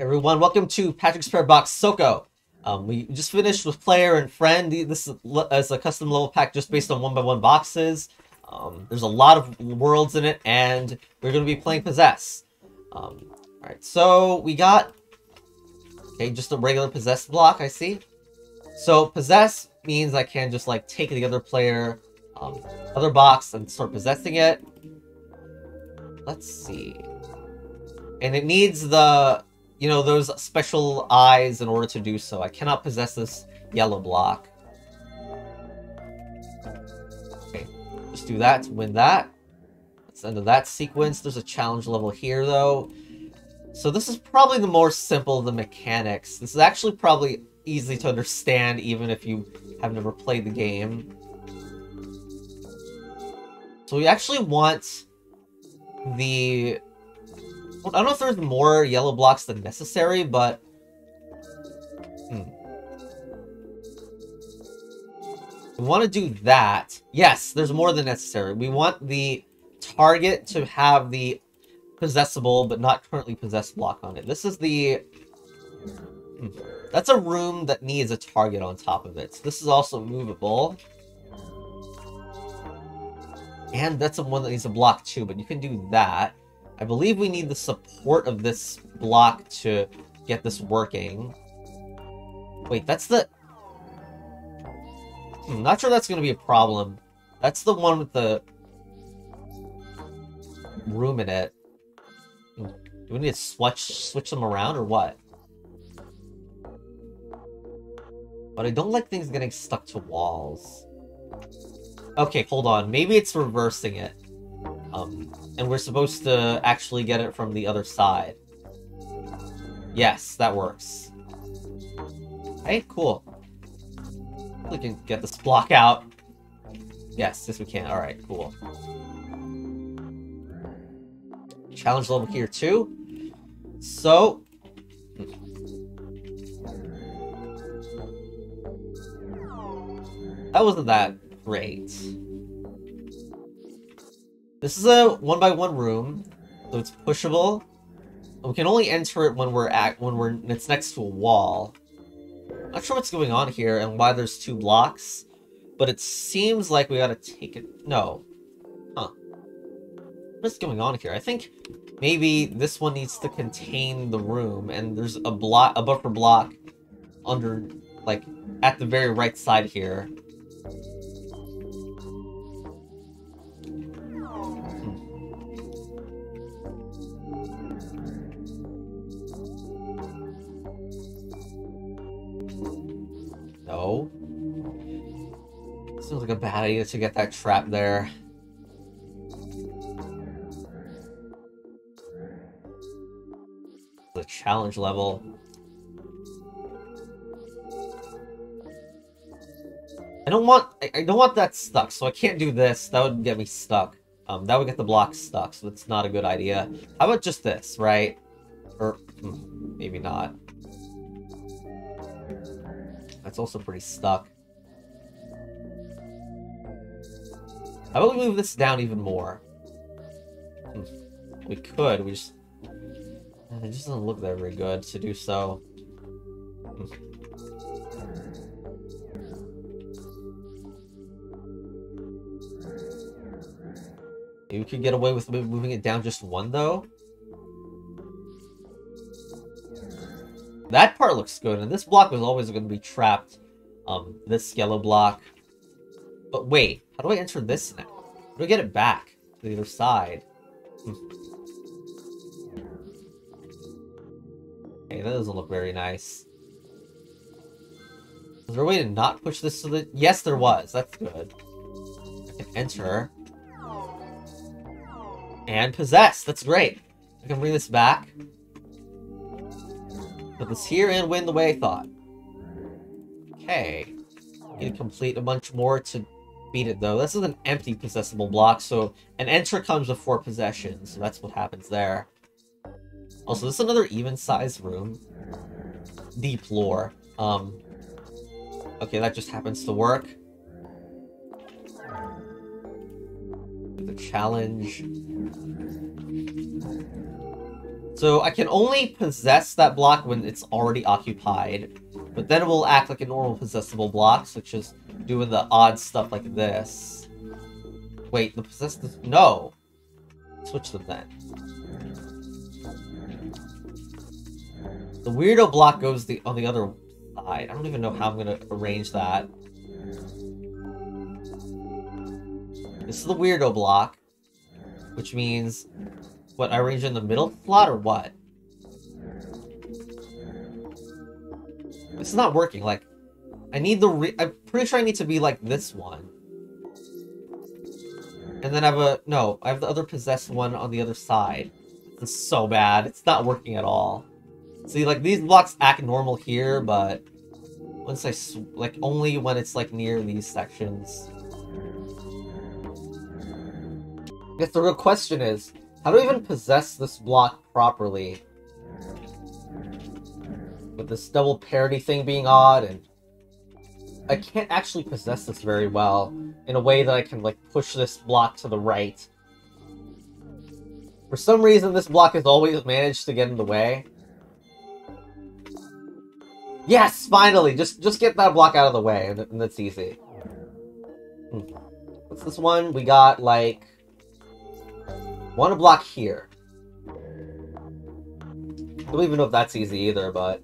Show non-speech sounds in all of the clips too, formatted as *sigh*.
everyone, welcome to Patrick's Parabox Soko. Um, we just finished with player and friend. This is a custom level pack just based on one by one boxes. Um, there's a lot of worlds in it, and we're going to be playing Possess. Um, Alright, so we got... Okay, just a regular Possess block, I see. So, Possess means I can just, like, take the other player, um, other box and start possessing it. Let's see. And it needs the, you know, those special eyes in order to do so. I cannot possess this yellow block. Just do that win that. That's the end of that sequence. There's a challenge level here, though. So this is probably the more simple of the mechanics. This is actually probably easy to understand, even if you have never played the game. So we actually want the... I don't know if there's more yellow blocks than necessary, but... Hmm. We want to do that. Yes, there's more than necessary. We want the target to have the possessable but not currently possessed block on it. This is the... Hmm. That's a room that needs a target on top of it. This is also movable. And that's the one that needs a block too, but you can do that. I believe we need the support of this block to get this working. Wait, that's the... I'm hmm, not sure that's going to be a problem. That's the one with the room in it. Do we need to switch, switch them around or what? But I don't like things getting stuck to walls. Okay, hold on. Maybe it's reversing it. Um, and we're supposed to actually get it from the other side. Yes, that works. Hey, cool. We can get this block out. Yes, yes we can. Alright, cool. Challenge level here too. So... That wasn't that great. This is a one by one room, so it's pushable. We can only enter it when we're at when we're it's next to a wall. Not sure what's going on here and why there's two blocks, but it seems like we gotta take it. No, huh? What's going on here? I think maybe this one needs to contain the room, and there's a block, a buffer block under, like, at the very right side here. Bad to get that trap there. The challenge level. I don't want I, don't want that stuck, so I can't do this. That would get me stuck. Um, that would get the block stuck, so it's not a good idea. How about just this, right? Or hmm, maybe not. That's also pretty stuck. How about we move this down even more? We could, we just... It just doesn't look that very good to do so. You could get away with moving it down just one, though? That part looks good, and this block was always going to be trapped. Um, this yellow block. But wait, how do I enter this now? How do I get it back to the other side? Okay, that doesn't look very nice. Is there a way to not push this to the... Yes, there was. That's good. I can enter. And possess. That's great. I can bring this back. Put this here and win the way thought. Okay. Need to complete a bunch more to beat it, though. This is an empty possessible block, so an enter comes with four possessions, so that's what happens there. Also, this is another even-sized room. Deep lore. Um, okay, that just happens to work. The challenge. So I can only possess that block when it's already occupied. But then it will act like a normal possessible block, such as doing the odd stuff like this. Wait, the possessed... No! Switch them then. The weirdo block goes the on the other side. I don't even know how I'm gonna arrange that. This is the weirdo block, which means what I arrange in the middle slot or what? This is not working. Like, I need the. Re I'm pretty sure I need to be like this one. And then I have a... No, I have the other possessed one on the other side. Is so bad. It's not working at all. See, like, these blocks act normal here, but... Once I... Like, only when it's, like, near these sections. I guess the real question is, how do I even possess this block properly? With this double parity thing being odd, and... I can't actually possess this very well in a way that I can, like, push this block to the right. For some reason, this block has always managed to get in the way. Yes, finally! Just just get that block out of the way, and, and that's easy. Hmm. What's this one? We got, like... One block here. Don't even know if that's easy either, but...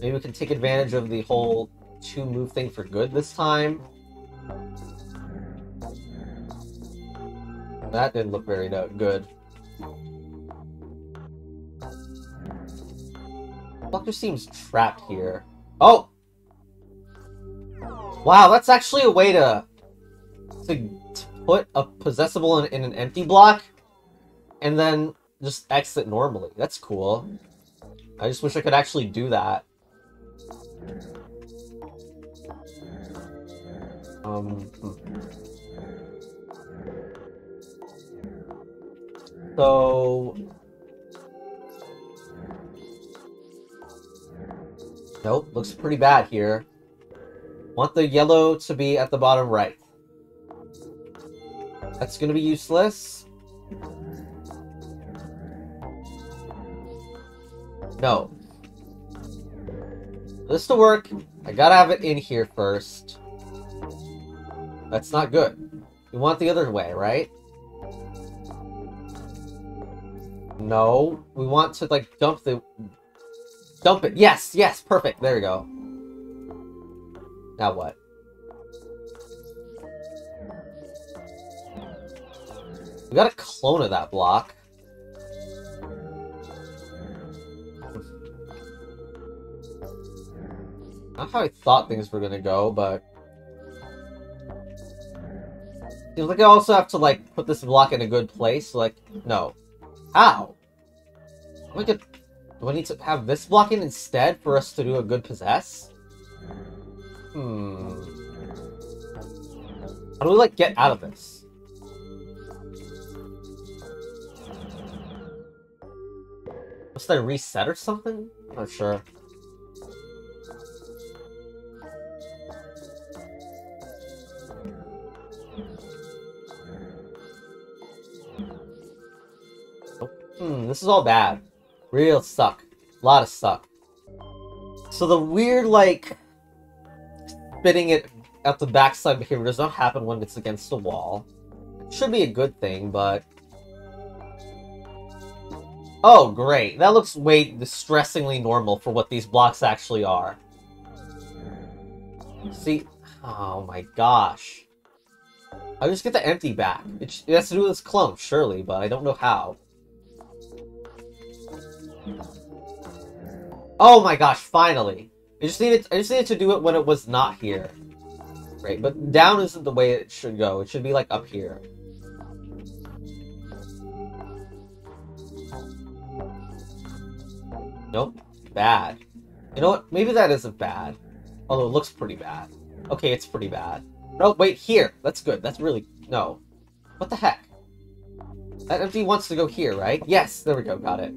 Maybe we can take advantage of the whole two move thing for good this time. That didn't look very good. Doctor seems trapped here. Oh! Wow, that's actually a way to, to, to put a possessible in, in an empty block, and then just exit normally. That's cool. I just wish I could actually do that. Um, hmm. So... Nope, looks pretty bad here. Want the yellow to be at the bottom right. That's gonna be useless. No. For this to work, I gotta have it in here first. That's not good. We want the other way, right? No, we want to, like, dump the... Dump it! Yes! Yes! Perfect! There we go. Now what? We got a clone of that block. Not how I thought things were gonna go, but... Like I also have to, like, put this block in a good place. Like, no. How? I do I need to have this block in instead for us to do a good possess? Hmm. How do we, like, get out of this? Must I reset or something? Not sure. This is all bad. Real suck. A lot of suck. So the weird, like, spitting it at the backside behavior does not happen when it's against the wall. Should be a good thing, but... Oh, great. That looks way distressingly normal for what these blocks actually are. See? Oh my gosh. I just get the empty back. It, it has to do with this clone, surely, but I don't know how. Oh my gosh, finally. I just needed I just needed to do it when it was not here. Right, but down isn't the way it should go. It should be like up here. Nope. Bad. You know what? Maybe that isn't bad. Although it looks pretty bad. Okay, it's pretty bad. No, wait, here. That's good. That's really... No. What the heck? That empty wants to go here, right? Yes, there we go. Got it.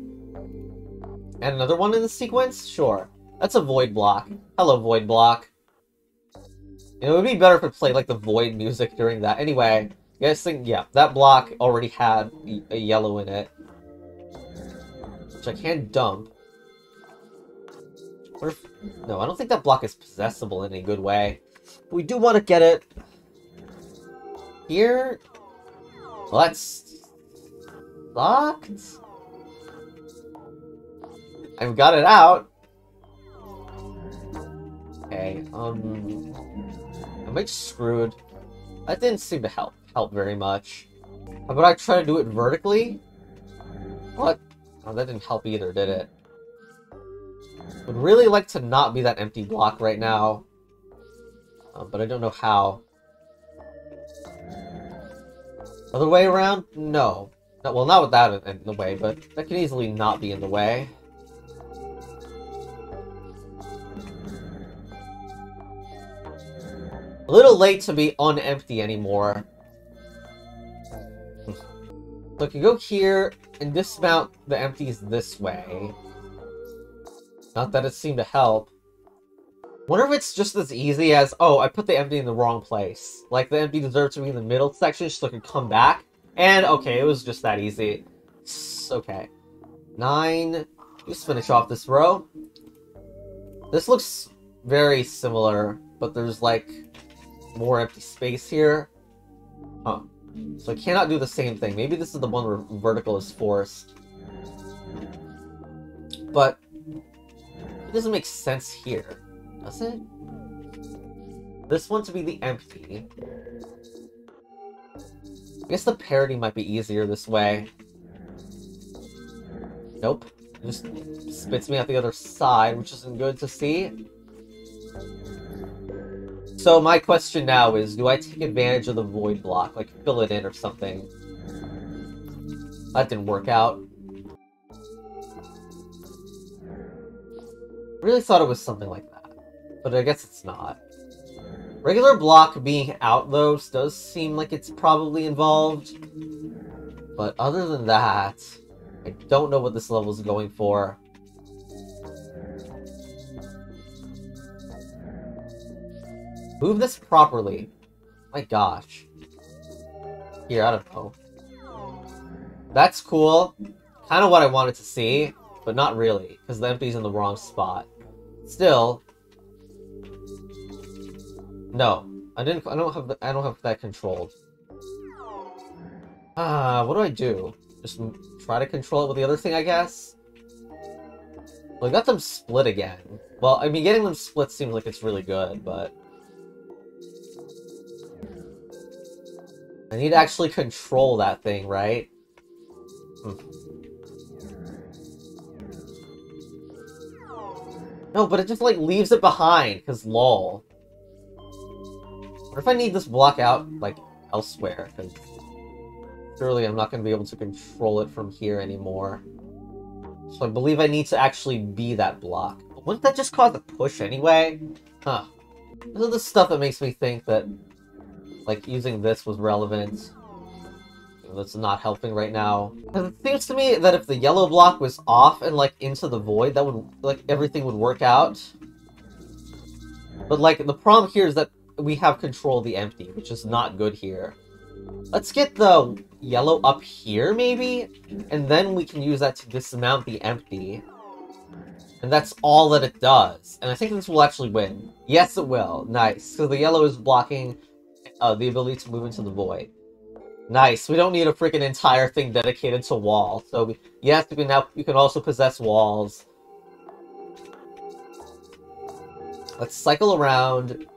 And another one in the sequence? Sure. That's a Void block. Hello, Void block. it would be better if it played, like, the Void music during that. Anyway, you guys think, yeah, that block already had a yellow in it. which I can't dump. What if... No, I don't think that block is possessible in any good way. But We do want to get it here. Well, that's locked. I've got it out. Okay, um... Am I screwed? That didn't seem to help help very much. How about I try to do it vertically? What? Oh, that didn't help either, did it? Would really like to not be that empty block right now. Uh, but I don't know how. Other way around? No. Well, not without that in the way, but that can easily not be in the way. A little late to be unempty anymore. So I go here and dismount the empties this way. Not that it seemed to help. Wonder if it's just as easy as, oh, I put the empty in the wrong place. Like, the empty deserved to be in the middle section so it could come back. And, okay, it was just that easy. Okay. Nine. Just finish off this row. This looks very similar, but there's, like, more empty space here. Huh. So I cannot do the same thing. Maybe this is the one where vertical is forced. But it doesn't make sense here, does it? This one to be the empty. I guess the parity might be easier this way. Nope. It just spits me out the other side, which isn't good to see. So my question now is, do I take advantage of the void block, like fill it in or something? That didn't work out. really thought it was something like that, but I guess it's not. Regular block being out, though, does seem like it's probably involved. But other than that, I don't know what this level is going for. Move this properly. My gosh. Here, I don't know. That's cool. Kind of what I wanted to see, but not really, because the empty's in the wrong spot. Still, no, I didn't. I don't have. The, I don't have that controlled. Ah, uh, what do I do? Just try to control it with the other thing, I guess. Well, I got them split again. Well, I mean, getting them split seems like it's really good, but I need to actually control that thing, right? Hmm. No, but it just, like, leaves it behind, because lol. What if I need this block out, like, elsewhere? Because surely I'm not going to be able to control it from here anymore. So I believe I need to actually be that block. Wouldn't that just cause a push anyway? Huh. This is the stuff that makes me think that, like, using this was relevant that's not helping right now. It seems to me that if the yellow block was off and, like, into the void, that would, like, everything would work out. But, like, the problem here is that we have control of the empty, which is not good here. Let's get the yellow up here, maybe? And then we can use that to dismount the empty. And that's all that it does. And I think this will actually win. Yes, it will. Nice. So the yellow is blocking uh, the ability to move into the void. Nice. We don't need a freaking entire thing dedicated to wall. So we, yes, you can now you can also possess walls. Let's cycle around.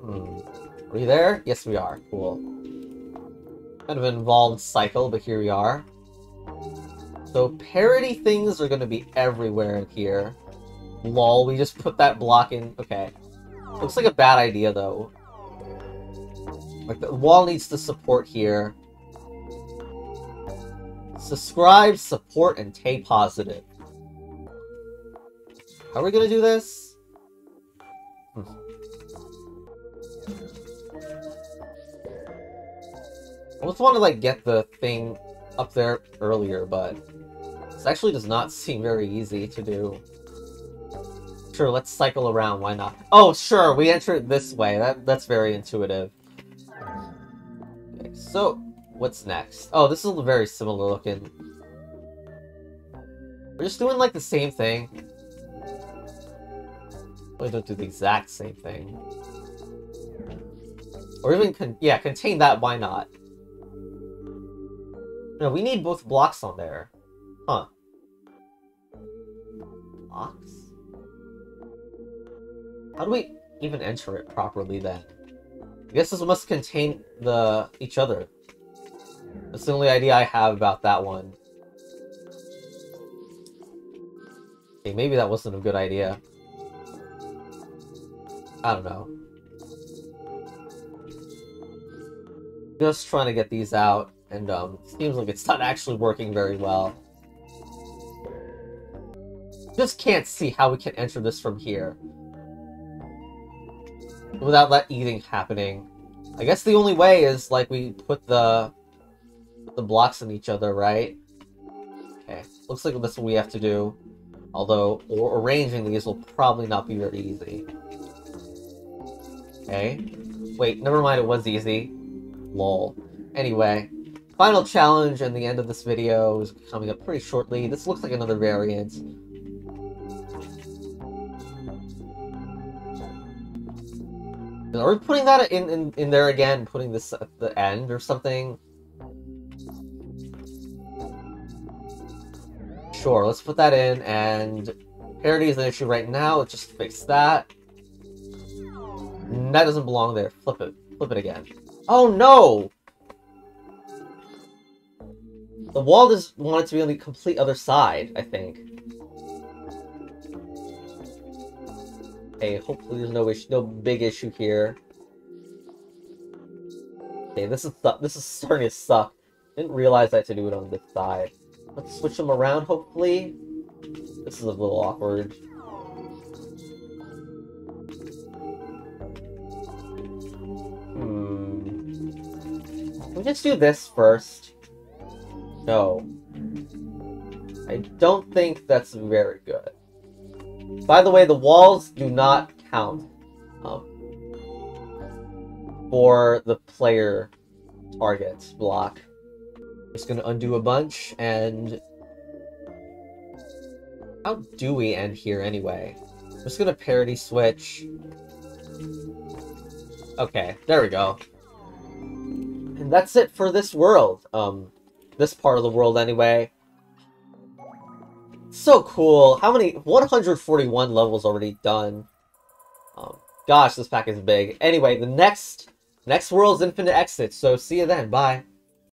Hmm. Are we there? Yes, we are. Cool. Kind of an involved cycle, but here we are. So parity things are going to be everywhere in here. Lol, we just put that block in. Okay. Looks like a bad idea, though. Like, the wall needs the support here. Subscribe, support, and stay positive. How are we gonna do this? Hmm. I just want to, like, get the thing up there earlier, but this actually does not *laughs* seem very easy to do. Sure, let's cycle around, why not? Oh, sure, we entered this way. That That's very intuitive. So, what's next? Oh, this is very similar looking. We're just doing like the same thing. We don't do the exact same thing. Or even, con yeah, contain that, why not? No, we need both blocks on there. Huh. Blocks? How do we even enter it properly then? I guess this must contain the each other. That's the only idea I have about that one. Okay, maybe that wasn't a good idea. I don't know. Just trying to get these out, and um, seems like it's not actually working very well. Just can't see how we can enter this from here. Without that eating happening. I guess the only way is, like, we put the, the blocks in each other, right? Okay, looks like that's what we have to do. Although, arranging these will probably not be very easy. Okay. Wait, never mind, it was easy. Lol. Anyway, final challenge and the end of this video is coming up pretty shortly. This looks like another variant. Are we putting that in, in, in there again, putting this at the end or something? Sure, let's put that in, and parity is an issue right now, let's just fix that. That doesn't belong there. Flip it. Flip it again. Oh no! The wall just wanted to be on the complete other side, I think. Okay, hopefully there's no issue, no big issue here. Okay, this is this is starting to suck. Didn't realize I had to do it on this side. Let's switch them around, hopefully. This is a little awkward. Hmm. we just do this first? No. I don't think that's very good. By the way, the walls do not count um, for the player target block. Just gonna undo a bunch, and... How do we end here anyway? I'm just gonna parity switch. Okay, there we go. And that's it for this world. Um, this part of the world anyway. So cool. How many? 141 levels already done. Um, gosh, this pack is big. Anyway, the next next world's Infinite Exit. So see you then. Bye.